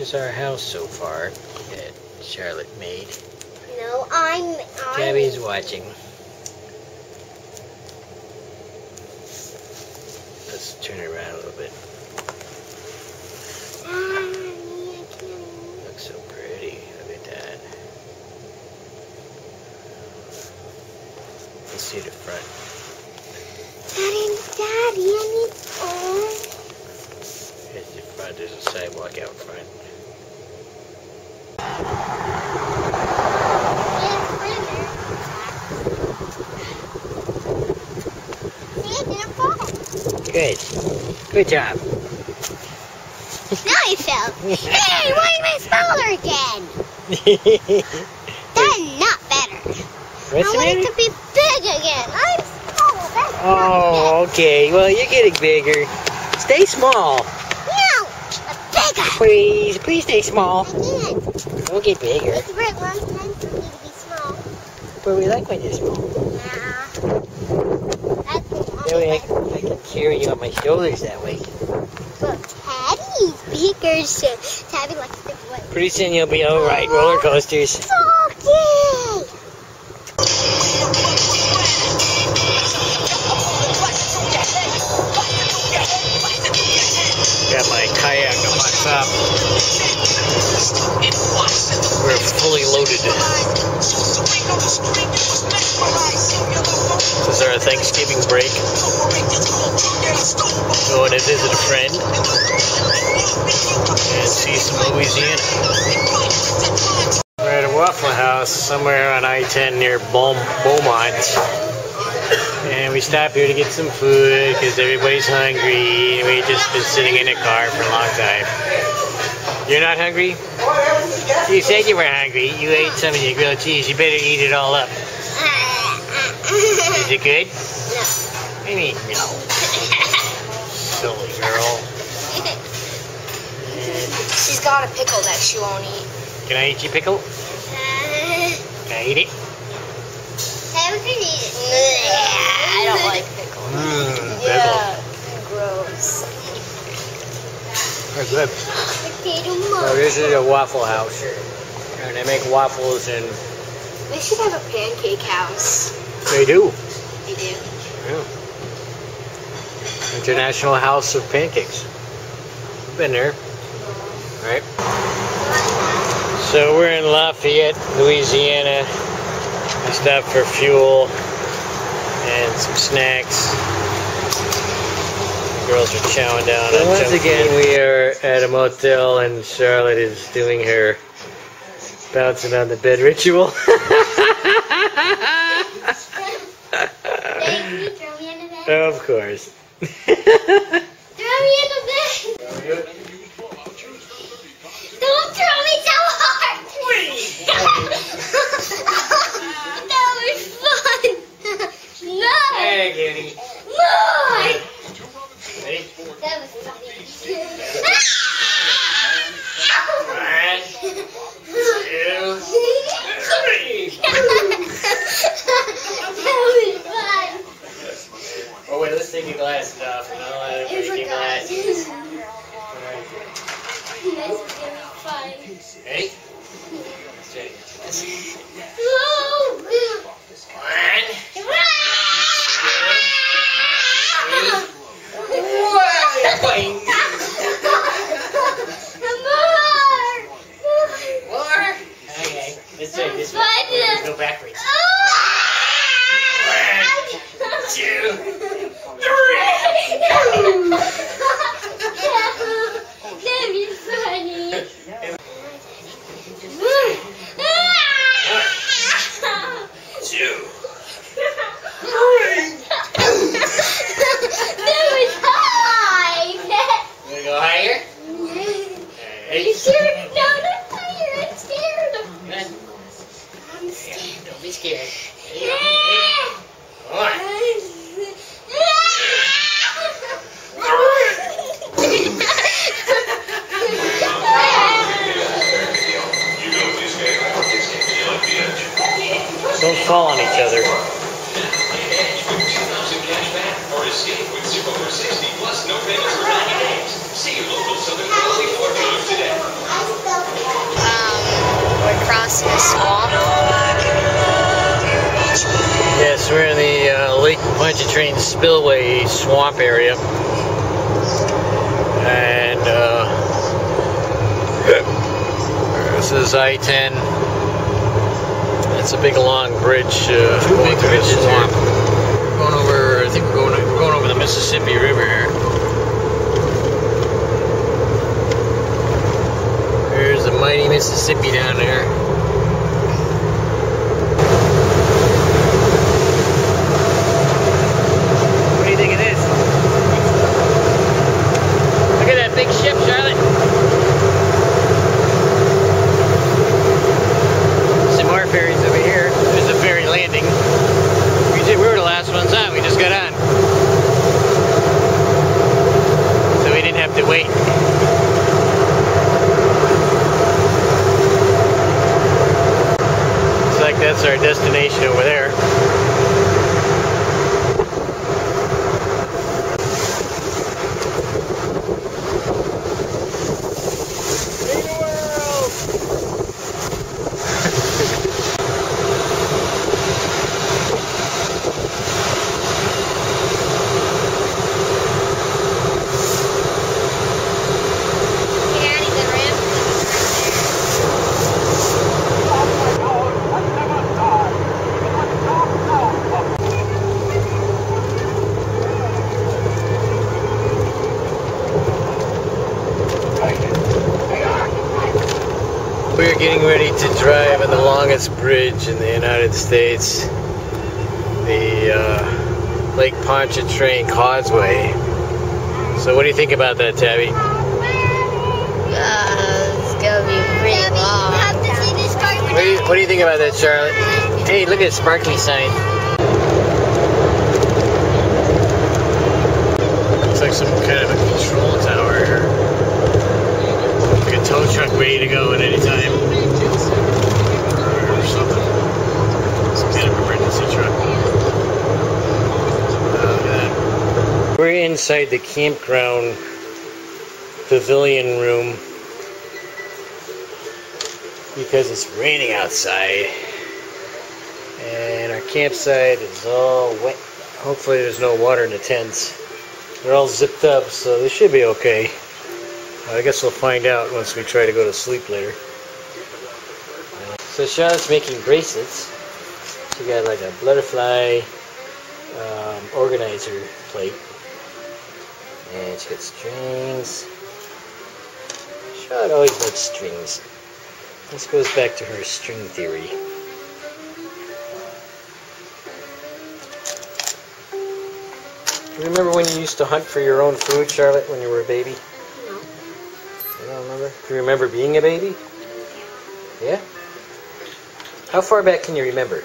is our house so far that Charlotte made. No, I'm. I'm Gabby's watching. Let's turn it around a little bit. Mommy, I. Looks so pretty. Look at that. Let's see the front. Daddy, Daddy, I need. Oh. Here's the front. There's a sidewalk out front. See, it didn't fall. Good. Good job. Now you fell. Hey, why am I smaller again? That's not better. What's I want it to be big again. I'm small. That's Oh, okay. Well, you're getting bigger. Stay small. No, bigger. Please, please stay small. I can't. Don't get bigger. It's very long time for me to be small. But we like when you're small. Nah. That's the That way I, only I can carry you on my shoulders that way. But Teddy's bigger, so Tabby likes to play. Pretty soon you'll be all right. Roller coasters. Okay. Got my kayak on my top. We're fully loaded. Is our Thanksgiving break. Oh, Going to visit a friend and see some Louisiana. We're at a Waffle House somewhere on I-10 near Beaum- Beaumont. And we stopped here to get some food because everybody's hungry. And we just been sitting in a car for a long time. You're not hungry? You said you were hungry. You ate some of your grilled cheese. You better eat it all up. Is it good? I mean, no. Silly girl. She's got a pickle that she won't eat. Can I eat your pickle? Uh. Can I eat it? Tabby can eat it. I don't like pickles. Mmm, Yeah, gross. They're good. This is a Waffle House. And they make waffles and They should have a pancake house. they do. They do. Yeah. International House of Pancakes. Been there. Right. So we're in Lafayette, Louisiana. We stopped for fuel and some snacks. The girls are chowing down on Once again, we are at a motel and Charlotte is doing her bouncing on the bed ritual. Baby, throw me in the bed. of course. Throw me in the bed. Don't throw me so hard. that was fun. No. Hey, Kitty. More. Ready? That was funny. One, two, three. that was fun. Oh wait, let's take your glasses off and I'll let I her break your forgot. Ready? Let's. One, boing. More. Okay, let's try this one. Let's go backwards. One, two, three. That'd be funny. Two. that was high. Wanna go higher? Are Hey. you scared? No, not higher. I'm scared. Good. I'm scared. Don't be scared. One. Don't fall on each other. Or escape with zero or 60 plus no payments for 90 days. See your local Southern Quality Ford dealer today. us in the swamp. Yes, we're in the uh, Lake Pontchartrain Spillway swamp area. And uh, this is I-10. It's a big long bridge uh, going through the swamp. We're going over, I think we're going, we're going over the Mississippi River here. There's the mighty Mississippi down there. What do you think of this? Look at that big ship, Charlotte. Some more ferries over here. There's a ferry landing. We, did, we were the last ones on. We just got on. So we didn't have to wait. Looks like that's our destination over there. Daddy, the ramp We're getting ready to drive on the longest bridge in the United States, the uh, Lake Pontchartrain Causeway. So, what do you think about that, Tabby? Uh, it's gonna be pretty long. have to see this card. What do you, what do you think about that, Charlotte? Hey, look at the sparkly sign. Looks like some kind of a control tower here. Like a tow truck ready to go at any time. Or something. Some kind of emergency truck. Oh, look at that. We're inside the campground pavilion room because it's raining outside and our campsite is all wet. Hopefully, there's no water in the tents. They're all zipped up, so they should be okay. I guess we'll find out once we try to go to sleep later. So Charlotte's making bracelets. She got like a butterfly um, organizer plate, and she got strings. Charlotte always likes strings. This goes back to her string theory. Do you remember when you used to hunt for your own food, Charlotte, when you were a baby? No. You don't remember? Do you remember being a baby? Yeah? How far back can you remember?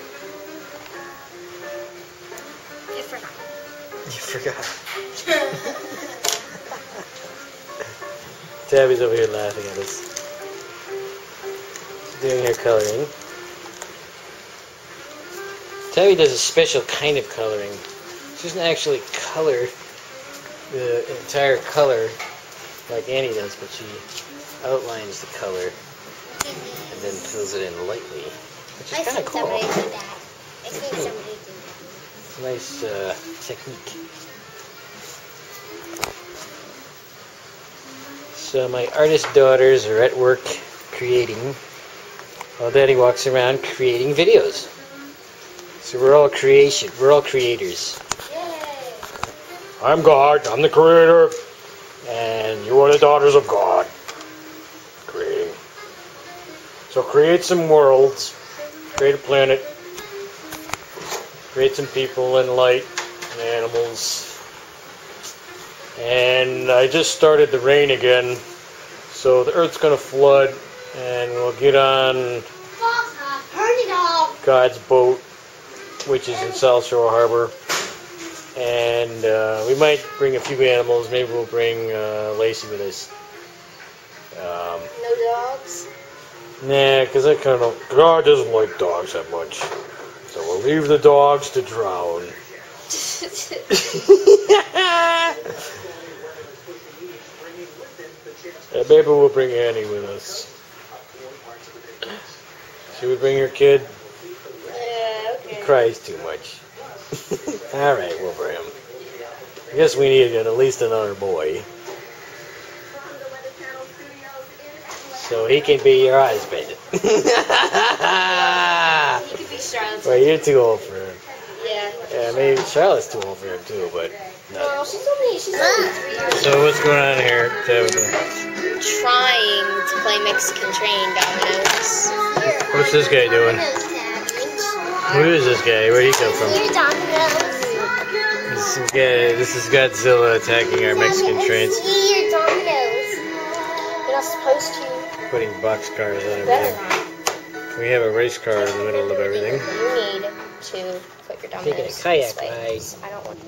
I forgot. You forgot. Tabby's over here laughing at us. Doing her coloring. Tabby does a special kind of coloring. She doesn't actually color the entire color like Annie does, but she outlines the color and then fills it in lightly, which is kind of cool. somebody did that. I somebody did that. Nice uh, technique. So my artist daughters are at work creating, while Daddy walks around creating videos. So we're all creation, we're all creators. I'm God, I'm the creator, and you are the daughters of God. Creating. So create some worlds, create a planet, create some people and light and animals. And I just started the rain again, so the earth's gonna flood, and we'll get on Turn it off. God's boat, which is in South Shore Harbor. And uh, we might bring a few animals. Maybe we'll bring uh, Lacey with us. Um, No dogs? Nah, because I kind of God doesn't like dogs that much, so we'll leave the dogs to drown. Uh, yeah, maybe we'll bring Annie with us. Should we bring your kid? Yeah, okay. He cries too much. All right, we'll bring him. I guess we need at least another boy. So he can be your husband. Could be Charlotte's. well, you're too old for him. Yeah. Yeah, maybe Charlotte's too old for him too, but no. She's only she's only three years So what's going on here? Trying to play Mexican train dominoes. What's this guy doing? Who is this guy? Where'd he come from? Here, Domino's. This is, guy, this is Godzilla attacking our Mexican trains, Here, Domino's. You're not supposed to. putting boxcars on Better everything. We have a race car in the middle of everything. You need to put your Taking a dominoes kayak this way. ride. I don't want.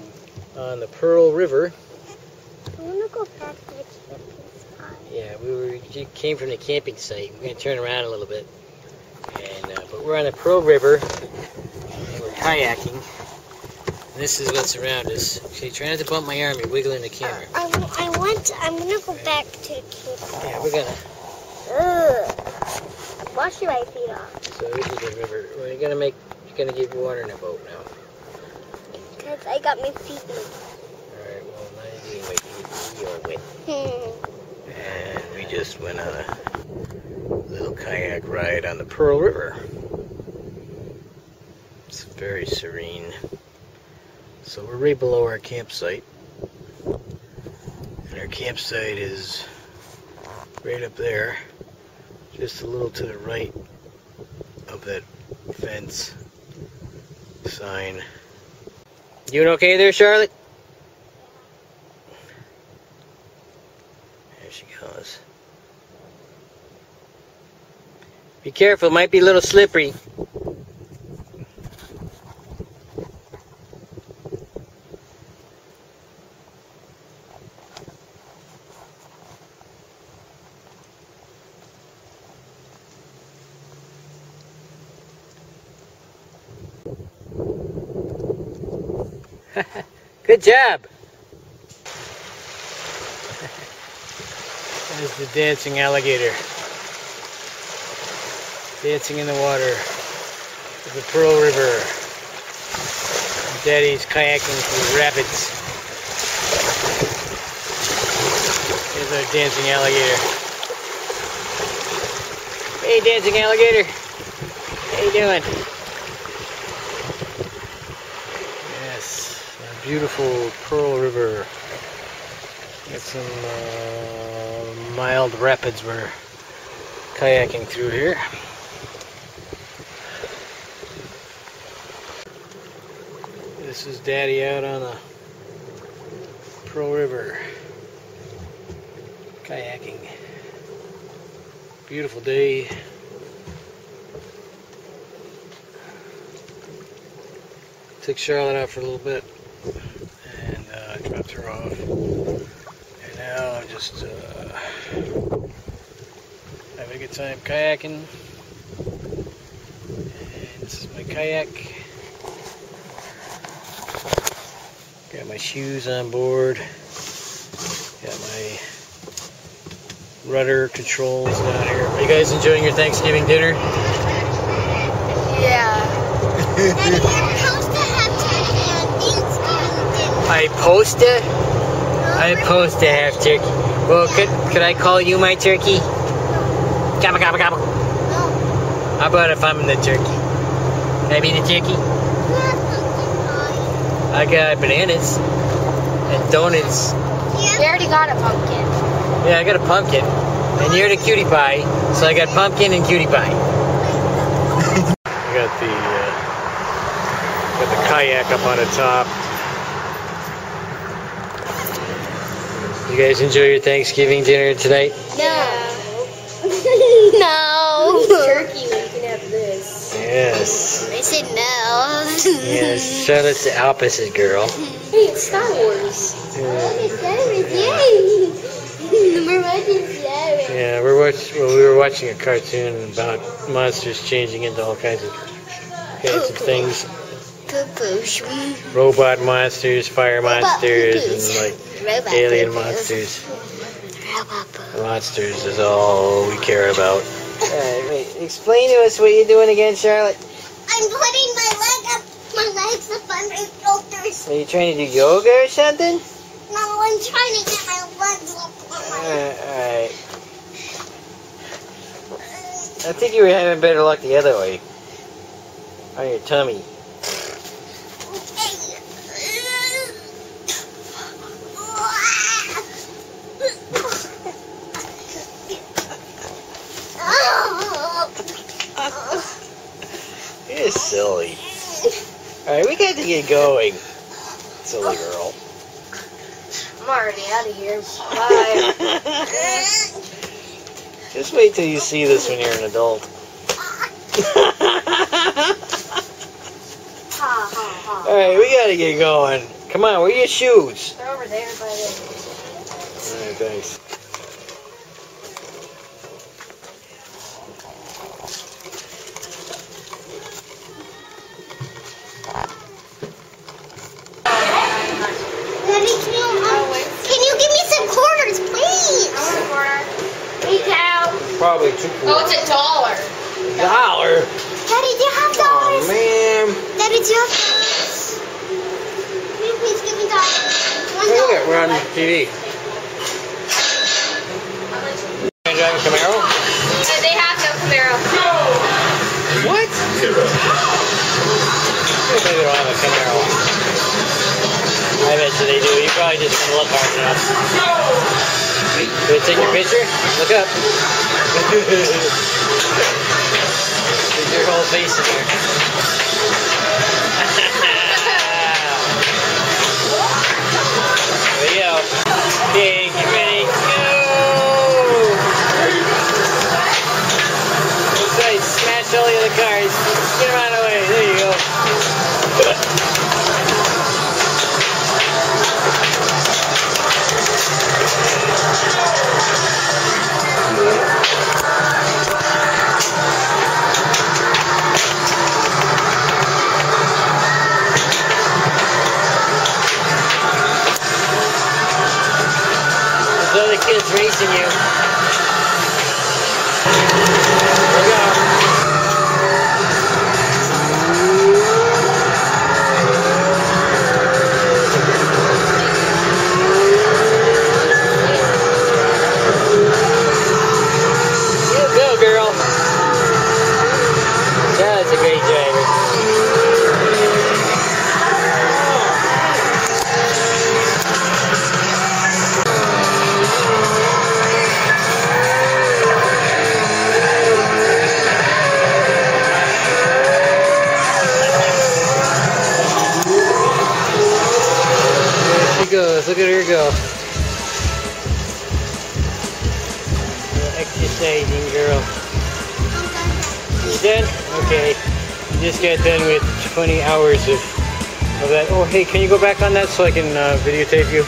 On the Pearl River. I want to go back to the camping spot. Yeah, we were you came from the camping site. We're gonna turn around a little bit, and uh, but we're on the Pearl River. And we're kayaking. And this is what's around us. See, try not to bump my arm. You're wiggling the camera. I, wa- I want. I'm gonna go back to camping. Yeah, we're gonna. Ugh. Wash your right feet off. So this is the river. We're gonna make. You're gonna give water in a boat now. Because I got my feet All right. Well, now you wait. You're wet. Hmm. And we just went on a little kayak ride on the Pearl River. It's very serene. So we're right below our campsite. And our campsite is right up there, just a little to the right of that fence sign. You doing okay there, Charlotte? There she goes. Be careful, it might be a little slippery. Good job. There's the dancing alligator. Dancing in the water of the Pearl River. Daddy's kayaking through the rapids. Here's our dancing alligator. Hey, dancing alligator. How you doing? Yes, beautiful Pearl River. Got some uh, mild rapids we're kayaking through here. This is Daddy out on the Pearl River kayaking. Beautiful day. Took Charlotte out for a little bit and uh, dropped her off. And now I'm just uh, having a good time kayaking. And this is my kayak. My shoes on board. Got my rudder controls down here. Are you guys enjoying your Thanksgiving dinner? Yeah. I'm to have turkey on Thanksgiving dinner. I post it. I post to have turkey. Well, could could I call you my turkey? Gobble gobble gobble. How about if I'm the turkey? Can I be the turkey? You have something on. I got bananas and donuts. We already got a pumpkin. Yeah, I got a pumpkin. And you're the cutie pie, so I got pumpkin and cutie pie. I got the uh, got the kayak up on the top. You guys enjoy your Thanksgiving dinner tonight? No. no. turkey when you can have this. Yes. I said no. Yes. Charlotte's the opposite girl. Hey, it's Star Wars. We're watching. Yeah, we're watch. Well, we were watching a cartoon about monsters changing into all kinds of kinds of things. Robot monsters, fire monsters, and like Robot alien monsters. Robot. Monsters is all we care about. Alright, wait. Explain to us what you're doing again, Charlotte. I'm putting my leg up, my legs up on my shoulders. Are you trying to do yoga or something? No, I'm trying to get my legs up on Uh, my. Alright. I think you were having better luck the other way. On your tummy. You're silly. Alright, we got to get going. Silly girl. I'm already out of here. Bye. Just wait till you see this when you're an adult. Ha ha ha. Alright, we gotta get going. Come on, where are your shoes? They're over there by the. Alright, thanks. Daddy, can you, um, can you give me some quarters, please? Hey, cow. Probably two Oh, it's a dollar. dollar. Daddy, do you have dollars? Oh man. Daddy, do you have dollars? Can you please give me dollars? One Hey, look we're on TV. You driving Camaro? So they have no Camaro. What? Maybe they don't have a Camaro. I bet you they do. You probably just didn't look hard enough. I take your picture? Look up. There's your whole face in there There's other kids racing you. Look at her go. Little Exercising girl. You done? Okay. You just got done with 20 hours of, of that. Oh, hey, can you go back on that so I can uh, videotape you?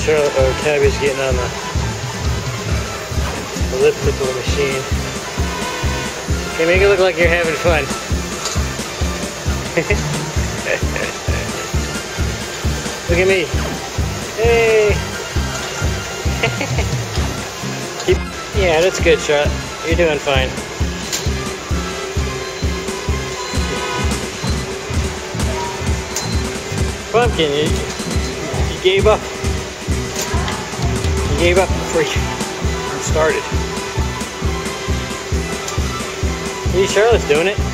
Charlotte or Tabby's getting on the elliptical machine. Okay, make it look like you're having fun. look at me. Hey. Keep, yeah, that's a good, shot. You're doing fine. Pumpkin, you, you gave up. You gave up before you started. See, Charlotte's doing it.